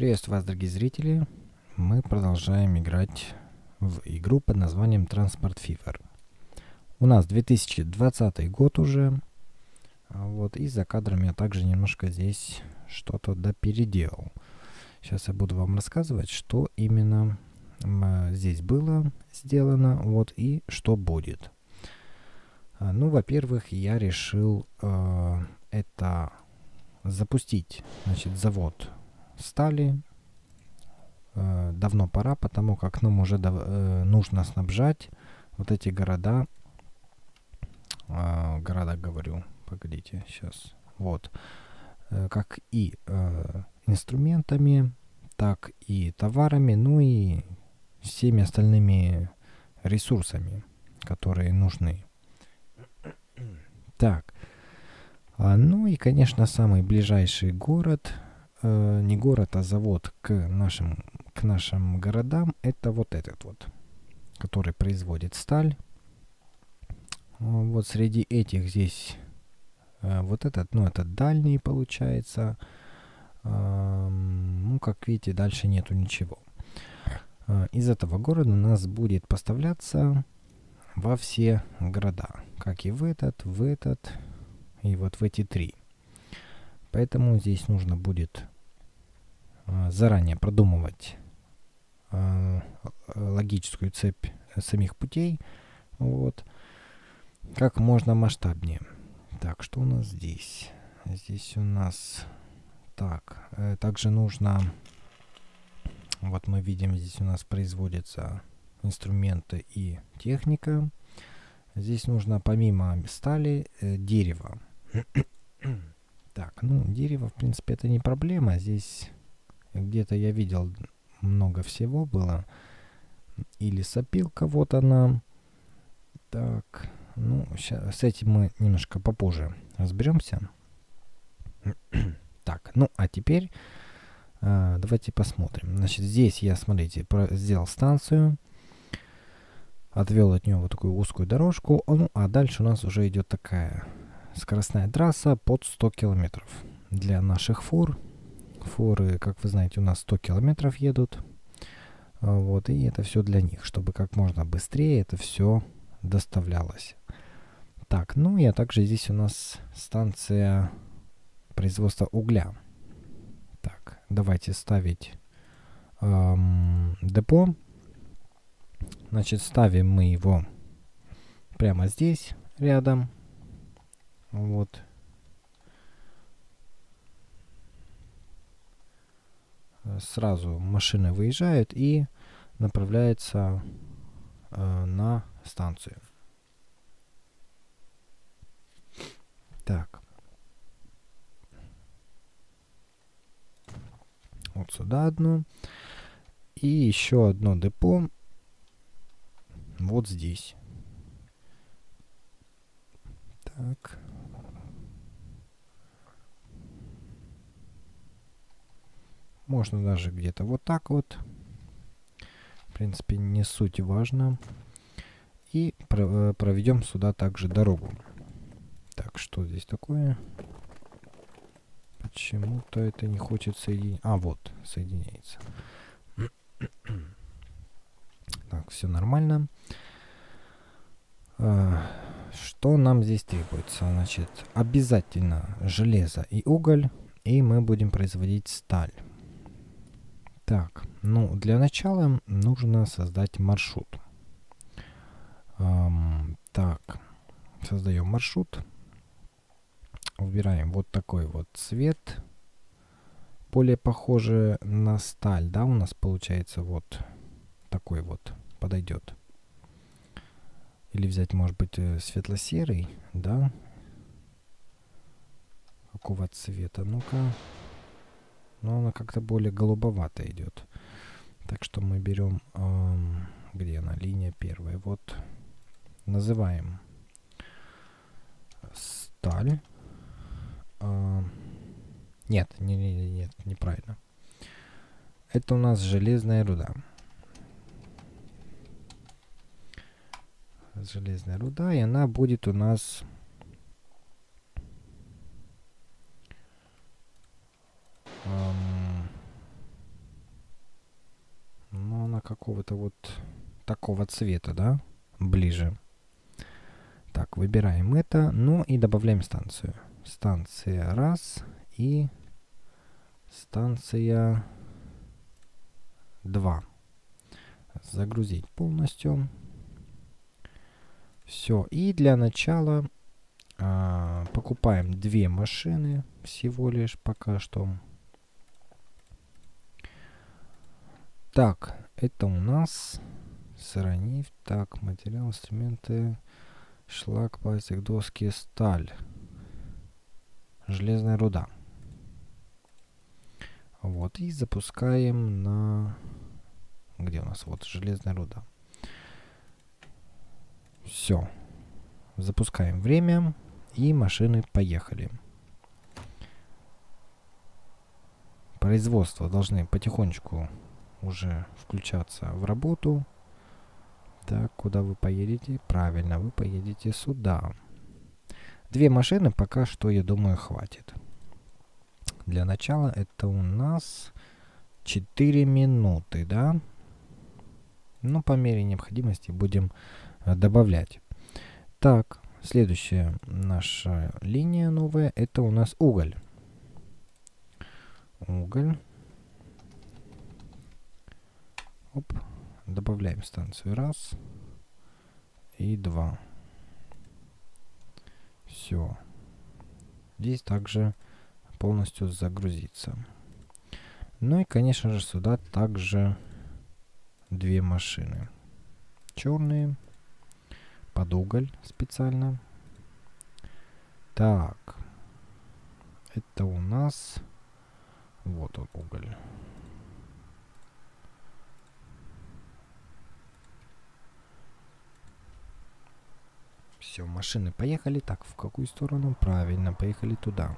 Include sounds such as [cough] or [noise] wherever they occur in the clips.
Приветствую вас, дорогие зрители. Мы продолжаем играть в игру под названием Transport Fever. У нас 2020 год уже. А вот, и за кадром я также немножко здесь что-то допеределал. Сейчас я буду вам рассказывать, что именно здесь было сделано, вот, и что будет. А, ну, во-первых, я решил э, это запустить, значит, завод стали. Э, давно пора, потому как нам уже дав э, нужно снабжать вот эти города. Э, города, говорю, погодите, сейчас. Вот. Э, как и э, инструментами, так и товарами, ну и всеми остальными ресурсами, которые нужны. Так. А, ну и, конечно, самый ближайший город, э, не город, а завод к нашим, к нашим городам, это вот этот вот, который производит сталь. Вот среди этих здесь э, вот этот, ну это дальний получается. Э, ну, как видите, дальше нету ничего. Э, из этого города у нас будет поставляться во все города. Как и в этот, в этот и вот в эти три. Поэтому здесь нужно будет э, заранее продумывать э, логическую цепь самих путей. Вот. Как можно масштабнее. Так, что у нас здесь? Здесь у нас... Так, э, также нужно... Вот мы видим, здесь у нас производятся инструменты и техника. Здесь нужно помимо стали э, дерево. Так, ну дерево в принципе это не проблема. Здесь где-то я видел много всего было. Или сопилка вот она. Так, ну ща, с этим мы немножко попозже разберемся. [clears throat] так, ну а теперь э, давайте посмотрим. Значит, здесь я, смотрите, про, сделал станцию отвел от нее вот такую узкую дорожку. Ну, а дальше у нас уже идет такая скоростная трасса под 100 километров. Для наших фур. Фуры, как вы знаете, у нас 100 километров едут. А, вот, и это все для них, чтобы как можно быстрее это все доставлялось. Так, ну и а также здесь у нас станция производства угля. Так, давайте ставить эм, депо Значит, ставим мы его прямо здесь, рядом. Вот. Сразу машина выезжает и направляется э, на станцию. Так. Вот сюда одно. И еще одно депо вот здесь. Так. Можно даже где-то вот так вот. В принципе, не суть важно. И э, проведем сюда также дорогу. Так, что здесь такое? Почему-то это не хочет соединить. А, вот, соединяется. [coughs] Так, все нормально. А, что нам здесь требуется? Значит, обязательно железо и уголь, и мы будем производить сталь. Так, ну, для начала нужно создать маршрут. Эм, так, создаем маршрут. Выбираем вот такой вот цвет. Более похоже на сталь, да, у нас получается вот такой вот подойдет. Или взять, может быть, э, светло-серый, да? Какого цвета? Ну-ка. Ну, она как-то более голубовато идет. Так что мы берем... Эм, где она? Линия первая. Вот. Называем сталь. Э, нет, не, не, нет, неправильно. Это у нас железная руда. железная руда, и она будет у нас эм, какого-то вот такого цвета, да, ближе. Так, выбираем это, ну и добавляем станцию. Станция раз и станция 2. Загрузить полностью. Все. И для начала а, покупаем две машины всего лишь пока что. Так, это у нас сыронив. Так, материал, инструменты, шлак, пластик, доски, сталь, железная руда. Вот, и запускаем на... Где у нас? Вот, железная руда. Все. Запускаем время, и машины поехали. Производство должны потихонечку уже включаться в работу. Так, куда вы поедете? Правильно, вы поедете сюда. Две машины пока что, я думаю, хватит. Для начала это у нас 4 минуты, да? Ну, по мере необходимости будем э, добавлять. Так, следующая наша линия новая, это у нас уголь. Уголь. Оп. Добавляем станцию раз и два. Все. Здесь также полностью загрузиться. Ну и, конечно же, сюда также две машины. Черные. Под уголь специально. Так. Это у нас... Вот он, уголь. Все, машины поехали. Так, в какую сторону? Правильно, поехали туда.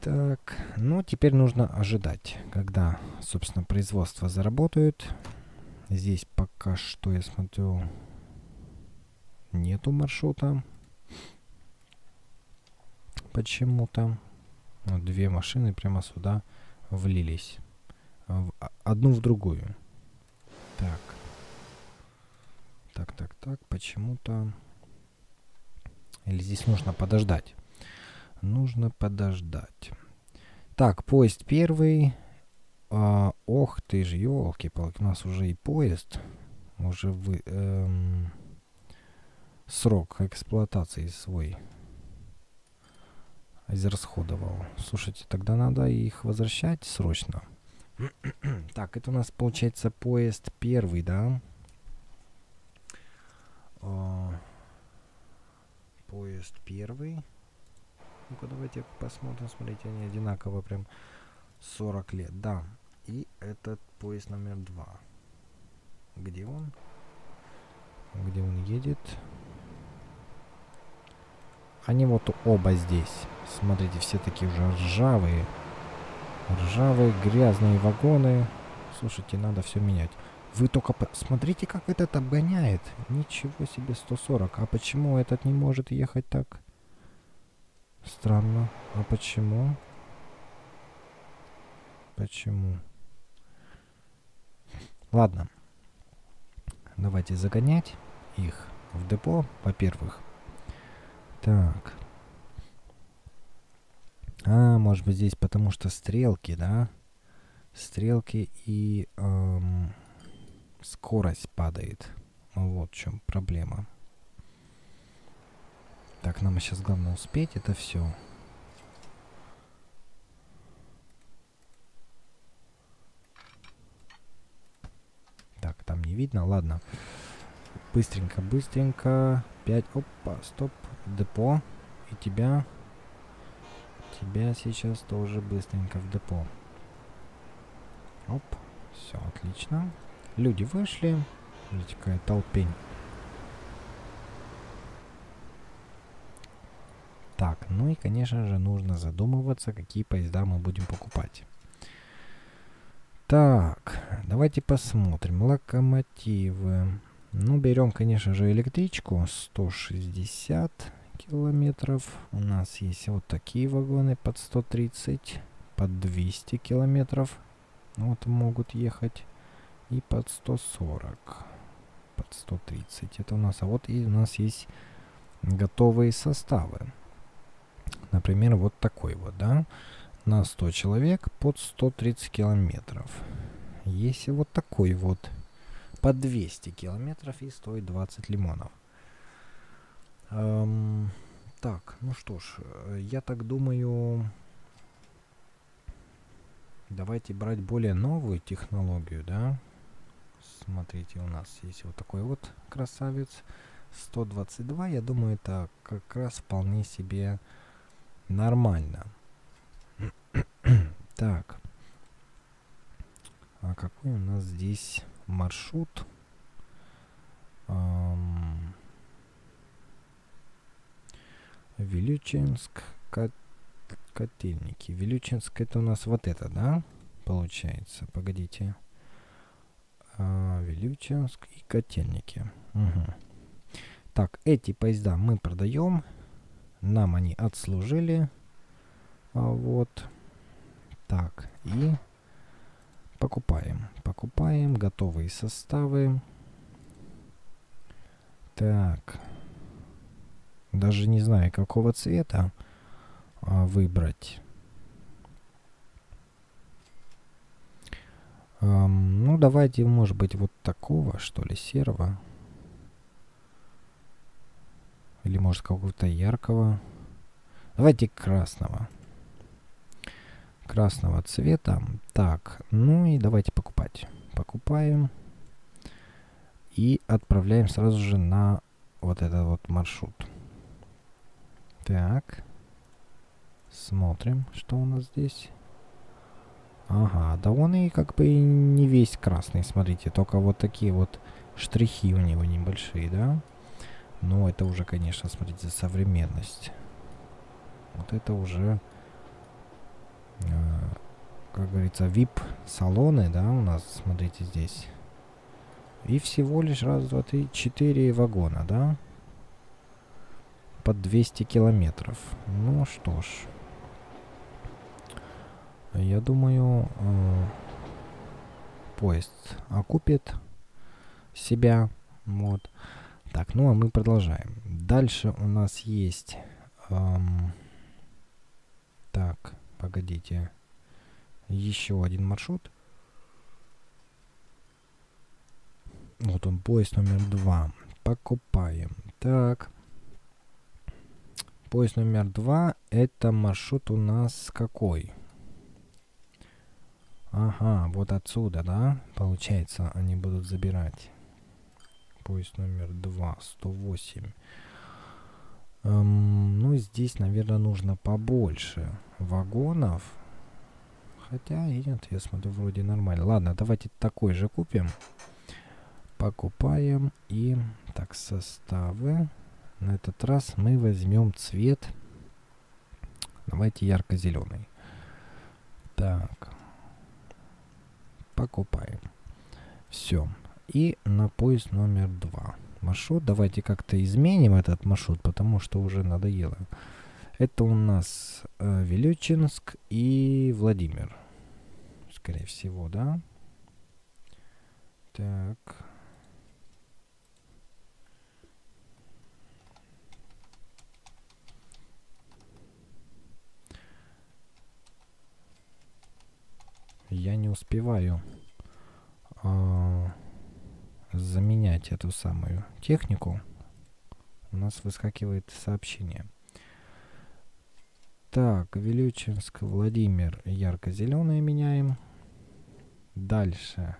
Так, ну теперь нужно ожидать, когда, собственно, производство заработает. Здесь пока что, я смотрю, нету маршрута. Почему-то. Вот две машины прямо сюда влились. В, одну в другую. Так. Так, так, так. Почему-то... Или здесь нужно подождать. Нужно подождать. Так, поезд первый. А, ох ты ж, елки-палки, у нас уже и поезд. Уже вы, эм, срок эксплуатации свой израсходовал. Слушайте, тогда надо их возвращать срочно. [clears throat] так, это у нас получается поезд первый, да? А, поезд первый. Ну-ка, давайте посмотрим. Смотрите, они одинаково прям 40 лет. Да. И этот поезд номер два. Где он? Где он едет? Они вот оба здесь. Смотрите, все такие уже ржавые. Ржавые, грязные вагоны. Слушайте, надо все менять. Вы только посмотрите, как этот обгоняет. Ничего себе, 140. А почему этот не может ехать так? Странно. А почему? Почему? Ладно. Давайте загонять их в депо, во-первых. Так. А, может быть здесь потому что стрелки, да? Стрелки и эм, скорость падает. Вот в чем проблема. Так, нам сейчас главное успеть это все. Так, там не видно, ладно. Быстренько, быстренько. 5, опа, стоп, депо. И тебя, тебя сейчас тоже быстренько в депо. Оп, все, отлично. Люди вышли. Видите, какая толпень. Так, ну и, конечно же, нужно задумываться, какие поезда мы будем покупать. Так, давайте посмотрим. Локомотивы. Ну, берем, конечно же, электричку 160 километров. У нас есть вот такие вагоны под 130, под 200 километров. вот могут ехать. И под 140. Под 130. Это у нас. А вот и у нас есть готовые составы. Например, вот такой вот, да. На 100 человек под 130 километров. Есть и вот такой вот. Под 200 километров и стоит 20 лимонов. Эм, так, ну что ж, я так думаю, давайте брать более новую технологию, да. Смотрите, у нас есть вот такой вот красавец. 122, я думаю, это как раз вполне себе нормально. [coughs] так. А какой у нас здесь маршрут? Эм, Вилючинск, кот, котельники. Вилючинск это у нас вот это, да? Получается. Погодите. А, Вилючинск и котельники. Угу. Так, эти поезда мы продаем. Нам они отслужили. А, вот. Так, и покупаем. Покупаем готовые составы. Так. Даже не знаю, какого цвета а, выбрать. Эм, ну, давайте, может быть, вот такого, что ли, серого. Или, может, какого-то яркого. Давайте красного. Красного цвета. Так, ну и давайте покупать. Покупаем. И отправляем сразу же на вот этот вот маршрут. Так. Смотрим, что у нас здесь. Ага, да он и как бы не весь красный, смотрите. Только вот такие вот штрихи у него небольшие, да? Но это уже, конечно, смотрите, современность. Вот это уже, э, как говорится, VIP-салоны, да, у нас, смотрите, здесь. И всего лишь раз, два, три, четыре вагона, да? под 200 километров. Ну что ж. Я думаю, э, поезд окупит себя. Вот. Так, ну а мы продолжаем. Дальше у нас есть... Эм, так, погодите. Еще один маршрут. Вот он, поезд номер два. Покупаем. Так. Поезд номер два. Это маршрут у нас какой? Ага, вот отсюда, да? Получается, они будут забирать. Поезд номер два, 108. Эм, ну, здесь, наверное, нужно побольше вагонов. Хотя, нет, я смотрю, вроде нормально. Ладно, давайте такой же купим. Покупаем. И, так, составы. На этот раз мы возьмем цвет. Давайте ярко-зеленый. Так. Покупаем. Все. И на поезд номер два. Маршрут. Давайте как-то изменим этот маршрут, потому что уже надоело. Это у нас э, Вилючинск и Владимир. Скорее всего, да? Так. Я не успеваю э, заменять эту самую технику. У нас выскакивает сообщение. Так, Вилючинск, Владимир, ярко-зеленый меняем. Дальше.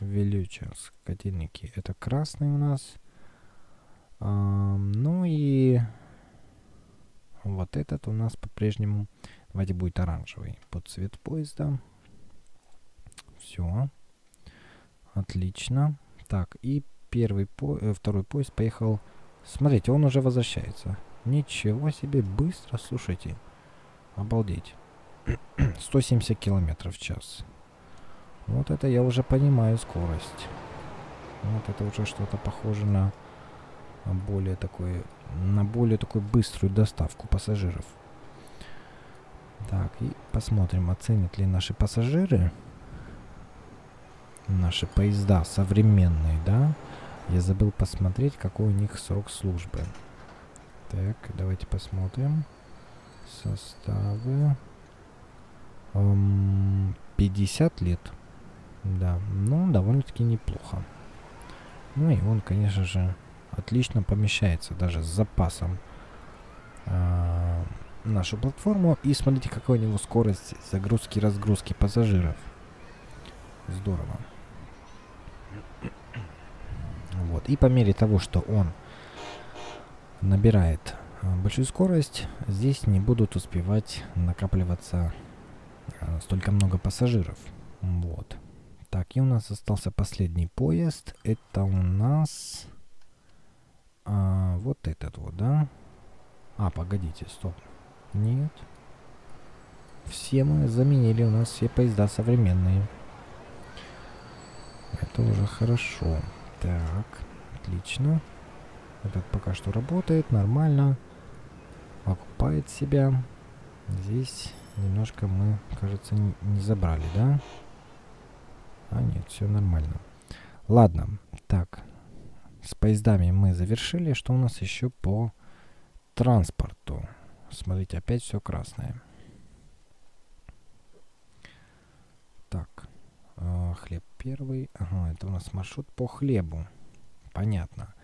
Вилючинск, котельники, это красный у нас. А, ну и вот этот у нас по-прежнему, давайте будет оранжевый под цвет поезда. Все. Отлично. Так, и первый по э, второй поезд поехал. Смотрите, он уже возвращается. Ничего себе, быстро, слушайте. Обалдеть. [clears throat] 170 километров в час. Вот это я уже понимаю скорость. Вот это уже что-то похоже на более такое, на более такую быструю доставку пассажиров. Так, и посмотрим, оценят ли наши пассажиры наши поезда современные, да? Я забыл посмотреть, какой у них срок службы. Так, давайте посмотрим. Составы. Эм, 50 лет. Да, ну, довольно-таки неплохо. Ну и он, конечно же, отлично помещается даже с запасом э, нашу платформу. И смотрите, какая у него скорость загрузки и разгрузки пассажиров. Здорово. Вот. И по мере того, что он набирает э, большую скорость, здесь не будут успевать накапливаться э, столько много пассажиров. Вот. Так, и у нас остался последний поезд. Это у нас а, вот этот вот, да? А, погодите, стоп. Нет. Все мы заменили, у нас все поезда современные. Это уже хорошо. Так, отлично. Этот пока что работает, нормально. Окупает себя. Здесь немножко мы, кажется, не, забрали, да? А, нет, все нормально. Ладно, так. С поездами мы завершили. Что у нас еще по транспорту? Смотрите, опять все красное. Так. Э, хлеб первый. Ага, это у нас маршрут по хлебу. Понятно.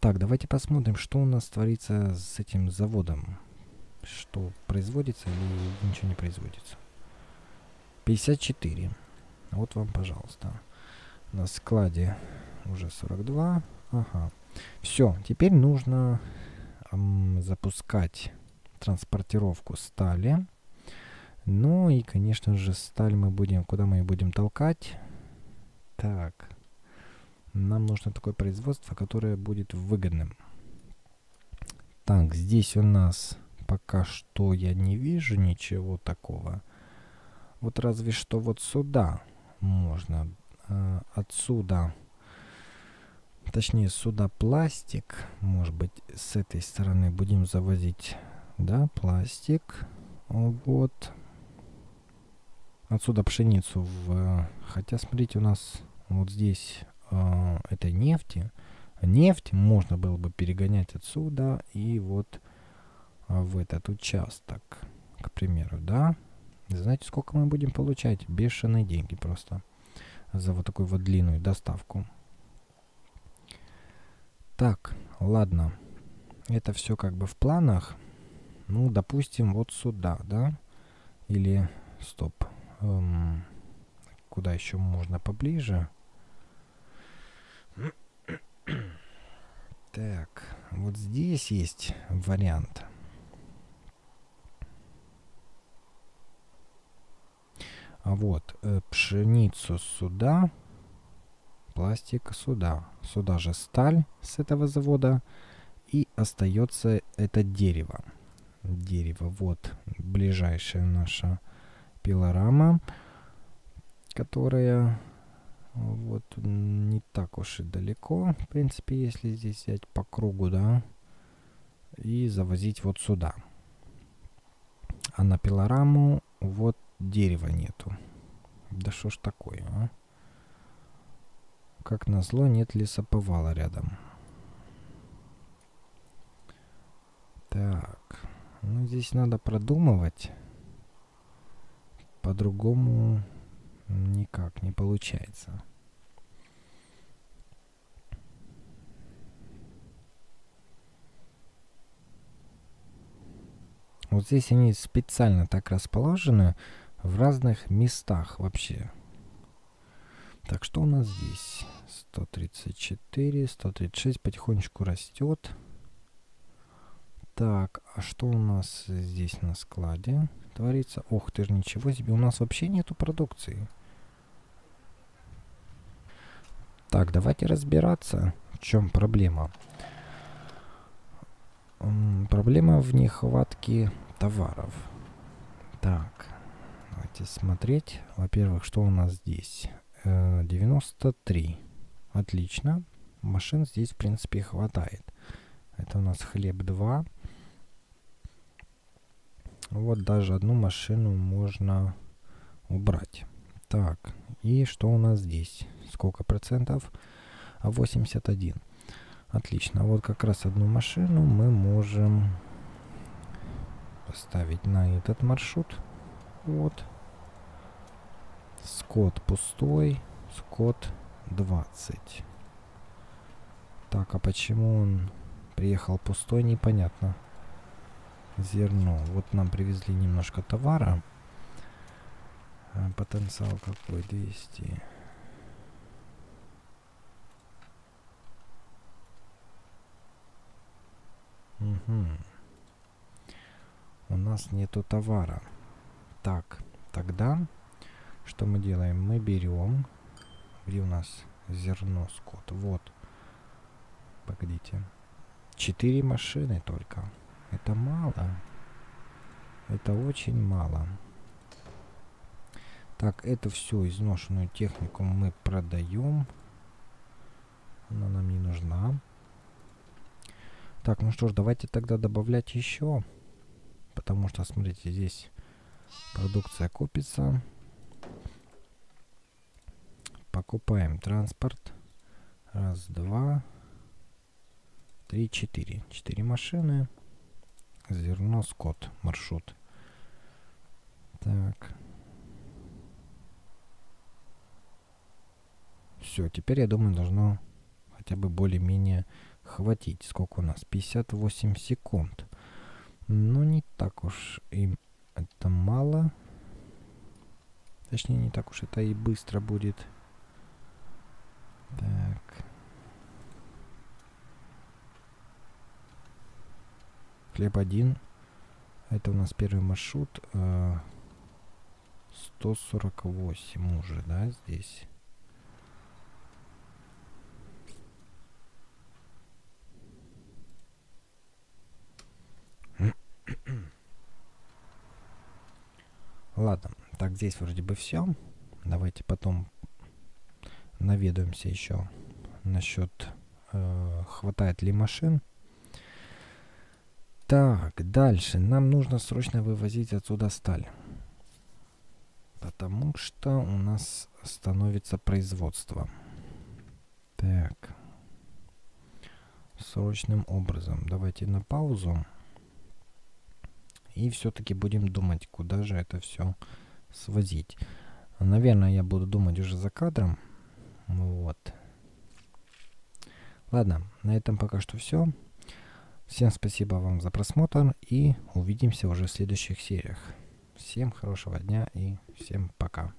Так, давайте посмотрим, что у нас творится с этим заводом. Что производится или ничего не производится. 54. Вот вам, пожалуйста. На складе уже 42. Ага. Все, теперь нужно эм, запускать транспортировку стали. Ну и, конечно же, сталь мы будем... Куда мы ее будем толкать? Так. Нам нужно такое производство, которое будет выгодным. Так, здесь у нас пока что я не вижу ничего такого. Вот разве что вот сюда можно. Э, отсюда, точнее сюда пластик. Может быть с этой стороны будем завозить, да, пластик. Вот. Отсюда пшеницу в... Хотя, смотрите, у нас вот здесь э, это нефти. Нефть можно было бы перегонять отсюда и вот э, в этот участок, к примеру, да. Знаете, сколько мы будем получать? Бешеные деньги просто за вот такую вот длинную доставку. Так, ладно. Это все как бы в планах. Ну, допустим, вот сюда, да? Или, стоп, Эм, куда еще можно поближе? Так, вот здесь есть вариант. А вот э, пшеницу сюда, пластик сюда. Сюда же сталь с этого завода. И остается это дерево. Дерево, вот ближайшее наше пилорама, которая вот не так уж и далеко, в принципе, если здесь взять по кругу, да, и завозить вот сюда. А на пилораму вот дерева нету. Да что ж такое, а? Как назло, нет лесоповала рядом. Так, ну здесь надо продумывать по-другому никак не получается. Вот здесь они специально так расположены в разных местах вообще. Так, что у нас здесь? 134, 136 потихонечку растет. Так, а что у нас здесь на складе? творится. Ох ты ж, ничего себе, у нас вообще нету продукции. Так, давайте разбираться, в чем проблема. Проблема в нехватке товаров. Так, давайте смотреть. Во-первых, что у нас здесь? Э, 93. Отлично. Машин здесь, в принципе, хватает. Это у нас хлеб 2. Вот даже одну машину можно убрать. Так, и что у нас здесь? Сколько процентов? 81. Отлично. Вот как раз одну машину мы можем поставить на этот маршрут. Вот. Скот пустой. Скот 20. Так, а почему он приехал пустой, непонятно. Зерно. Вот нам привезли немножко товара. А, потенциал какой? 200. Угу. У нас нету товара. Так, тогда что мы делаем? Мы берем, где у нас зерно, скот, вот. Погодите. Четыре машины только. Это мало. Это очень мало. Так, это все изношенную технику мы продаем. Она нам не нужна. Так, ну что ж, давайте тогда добавлять еще. Потому что, смотрите, здесь продукция копится. Покупаем транспорт. Раз, два, три, четыре. Четыре машины. Зерно, скот, маршрут. Так. Все, теперь, я думаю, должно хотя бы более-менее хватить. Сколько у нас? 58 секунд. Ну, не так уж и это мало. Точнее, не так уж это и быстро будет. Так. Хлеб один. Это у нас первый маршрут. 148 э, уже, да, здесь. Ладно, так здесь вроде бы все. Давайте потом наведаемся еще насчет э, хватает ли машин. Так, дальше. Нам нужно срочно вывозить отсюда сталь. Потому что у нас становится производство. Так. Срочным образом. Давайте на паузу. И все-таки будем думать, куда же это все свозить. Наверное, я буду думать уже за кадром. Вот. Ладно, на этом пока что все. Всем спасибо вам за просмотр и увидимся уже в следующих сериях. Всем хорошего дня и всем пока.